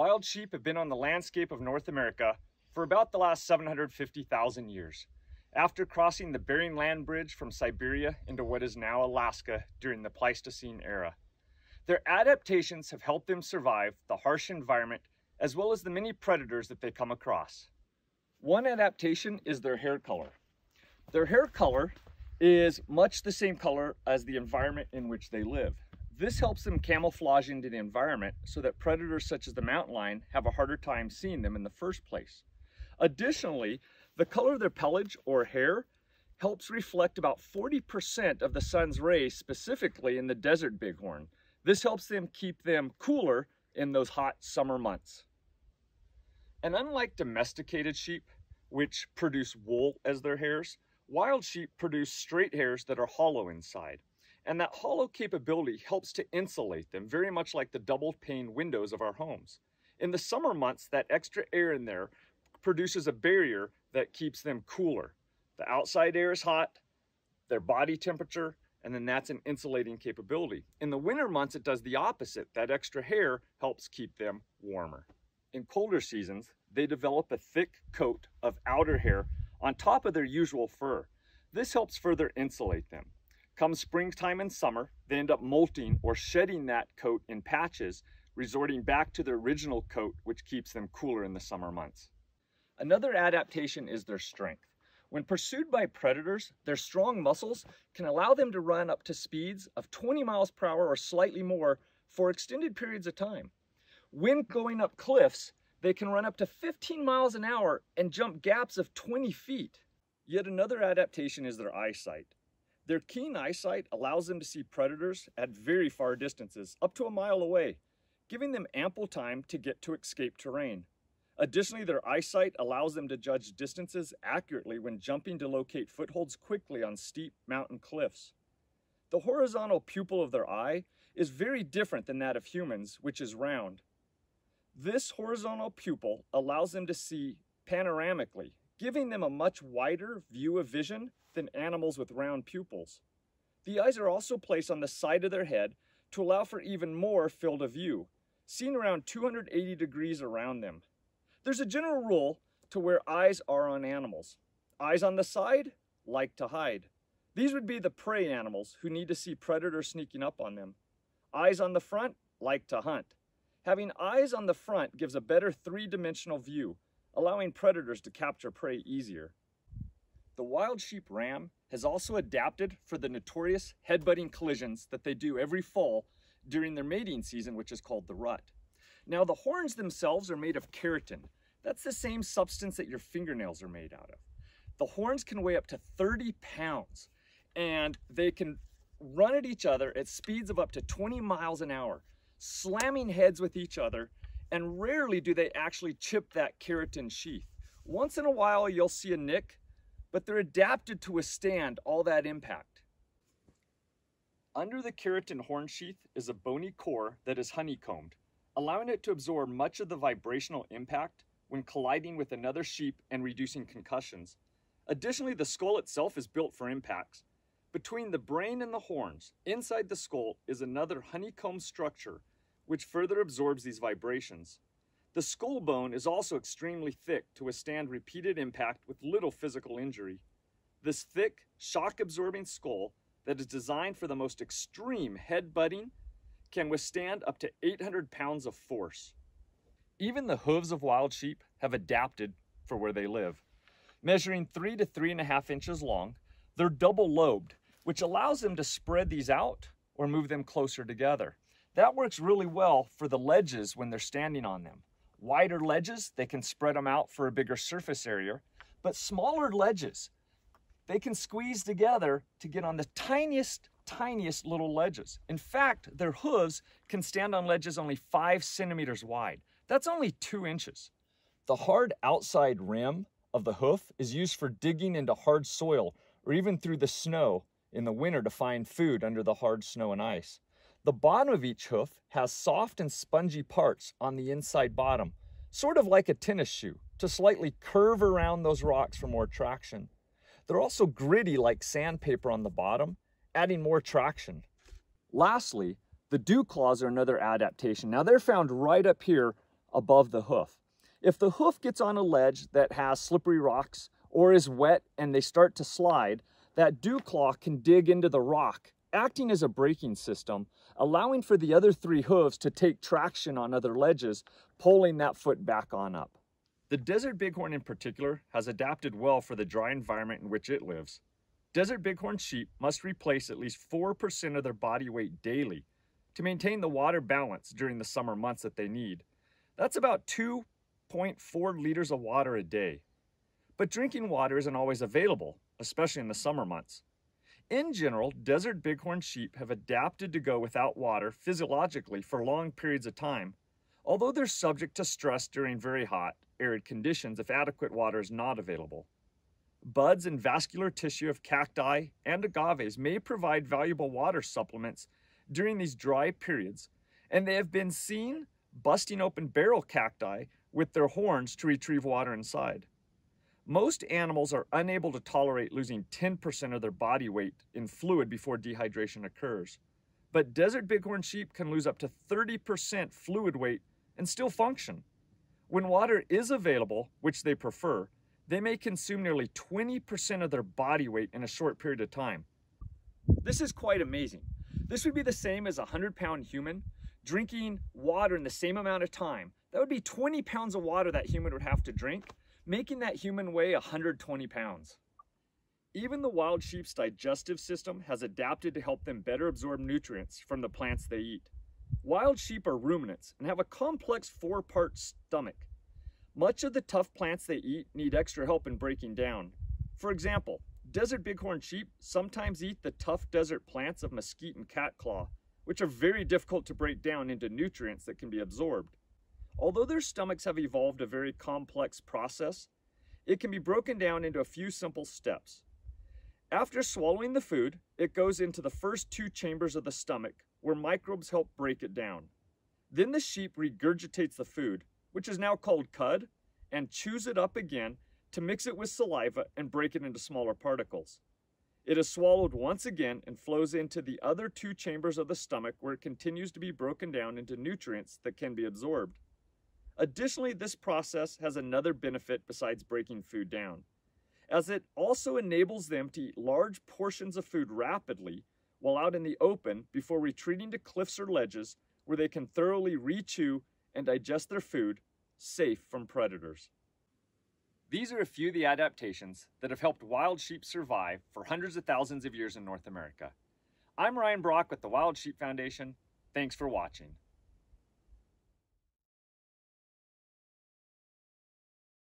Wild sheep have been on the landscape of North America for about the last 750,000 years, after crossing the Bering Land Bridge from Siberia into what is now Alaska during the Pleistocene era. Their adaptations have helped them survive the harsh environment as well as the many predators that they come across. One adaptation is their hair color. Their hair color is much the same color as the environment in which they live. This helps them camouflage into the environment so that predators such as the mountain lion have a harder time seeing them in the first place. Additionally, the color of their pelage or hair helps reflect about 40% of the sun's rays specifically in the desert bighorn. This helps them keep them cooler in those hot summer months. And unlike domesticated sheep, which produce wool as their hairs, wild sheep produce straight hairs that are hollow inside. And that hollow capability helps to insulate them, very much like the double pane windows of our homes. In the summer months, that extra air in there produces a barrier that keeps them cooler. The outside air is hot, their body temperature, and then that's an insulating capability. In the winter months, it does the opposite. That extra hair helps keep them warmer. In colder seasons, they develop a thick coat of outer hair on top of their usual fur. This helps further insulate them. Come springtime and summer, they end up molting or shedding that coat in patches, resorting back to their original coat, which keeps them cooler in the summer months. Another adaptation is their strength. When pursued by predators, their strong muscles can allow them to run up to speeds of 20 miles per hour or slightly more for extended periods of time. When going up cliffs, they can run up to 15 miles an hour and jump gaps of 20 feet. Yet another adaptation is their eyesight. Their keen eyesight allows them to see predators at very far distances, up to a mile away, giving them ample time to get to escape terrain. Additionally, their eyesight allows them to judge distances accurately when jumping to locate footholds quickly on steep mountain cliffs. The horizontal pupil of their eye is very different than that of humans, which is round. This horizontal pupil allows them to see panoramically, giving them a much wider view of vision than animals with round pupils. The eyes are also placed on the side of their head to allow for even more field of view, seen around 280 degrees around them. There's a general rule to where eyes are on animals. Eyes on the side like to hide. These would be the prey animals who need to see predators sneaking up on them. Eyes on the front like to hunt. Having eyes on the front gives a better three-dimensional view, allowing predators to capture prey easier. The wild sheep ram has also adapted for the notorious head-butting collisions that they do every fall during their mating season, which is called the rut. Now the horns themselves are made of keratin. That's the same substance that your fingernails are made out of. The horns can weigh up to 30 pounds and they can run at each other at speeds of up to 20 miles an hour, slamming heads with each other, and rarely do they actually chip that keratin sheath. Once in a while you'll see a nick, but they're adapted to withstand all that impact. Under the keratin horn sheath is a bony core that is honeycombed, allowing it to absorb much of the vibrational impact when colliding with another sheep and reducing concussions. Additionally, the skull itself is built for impacts. Between the brain and the horns, inside the skull is another honeycomb structure which further absorbs these vibrations. The skull bone is also extremely thick to withstand repeated impact with little physical injury. This thick, shock-absorbing skull that is designed for the most extreme head butting can withstand up to 800 pounds of force. Even the hooves of wild sheep have adapted for where they live. Measuring three to three and a half inches long, they're double lobed, which allows them to spread these out or move them closer together. That works really well for the ledges when they're standing on them. Wider ledges, they can spread them out for a bigger surface area, but smaller ledges, they can squeeze together to get on the tiniest, tiniest little ledges. In fact, their hooves can stand on ledges only five centimeters wide. That's only two inches. The hard outside rim of the hoof is used for digging into hard soil or even through the snow in the winter to find food under the hard snow and ice. The bottom of each hoof has soft and spongy parts on the inside bottom, sort of like a tennis shoe, to slightly curve around those rocks for more traction. They're also gritty like sandpaper on the bottom, adding more traction. Lastly, the dew claws are another adaptation. Now they're found right up here above the hoof. If the hoof gets on a ledge that has slippery rocks or is wet and they start to slide, that dew claw can dig into the rock, acting as a braking system, allowing for the other three hooves to take traction on other ledges, pulling that foot back on up. The desert bighorn in particular has adapted well for the dry environment in which it lives. Desert bighorn sheep must replace at least 4% of their body weight daily to maintain the water balance during the summer months that they need. That's about 2.4 liters of water a day. But drinking water isn't always available, especially in the summer months. In general, desert bighorn sheep have adapted to go without water physiologically for long periods of time, although they're subject to stress during very hot, arid conditions if adequate water is not available. Buds and vascular tissue of cacti and agaves may provide valuable water supplements during these dry periods, and they have been seen busting open barrel cacti with their horns to retrieve water inside. Most animals are unable to tolerate losing 10% of their body weight in fluid before dehydration occurs. But desert bighorn sheep can lose up to 30% fluid weight and still function. When water is available, which they prefer, they may consume nearly 20% of their body weight in a short period of time. This is quite amazing. This would be the same as a 100 pound human drinking water in the same amount of time. That would be 20 pounds of water that human would have to drink making that human weigh 120 pounds. Even the wild sheep's digestive system has adapted to help them better absorb nutrients from the plants they eat. Wild sheep are ruminants and have a complex four-part stomach. Much of the tough plants they eat need extra help in breaking down. For example, desert bighorn sheep sometimes eat the tough desert plants of mesquite and catclaw, which are very difficult to break down into nutrients that can be absorbed. Although their stomachs have evolved a very complex process, it can be broken down into a few simple steps. After swallowing the food, it goes into the first two chambers of the stomach where microbes help break it down. Then the sheep regurgitates the food, which is now called cud, and chews it up again to mix it with saliva and break it into smaller particles. It is swallowed once again and flows into the other two chambers of the stomach where it continues to be broken down into nutrients that can be absorbed. Additionally, this process has another benefit besides breaking food down, as it also enables them to eat large portions of food rapidly while out in the open before retreating to cliffs or ledges where they can thoroughly rechew and digest their food, safe from predators. These are a few of the adaptations that have helped wild sheep survive for hundreds of thousands of years in North America. I'm Ryan Brock with the Wild Sheep Foundation. Thanks for watching.